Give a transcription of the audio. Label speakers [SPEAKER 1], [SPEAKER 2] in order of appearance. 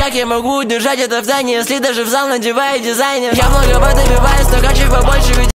[SPEAKER 1] Как я могу удержать это в тайне Если даже в зал надеваю дизайнер? Я много добиваюсь,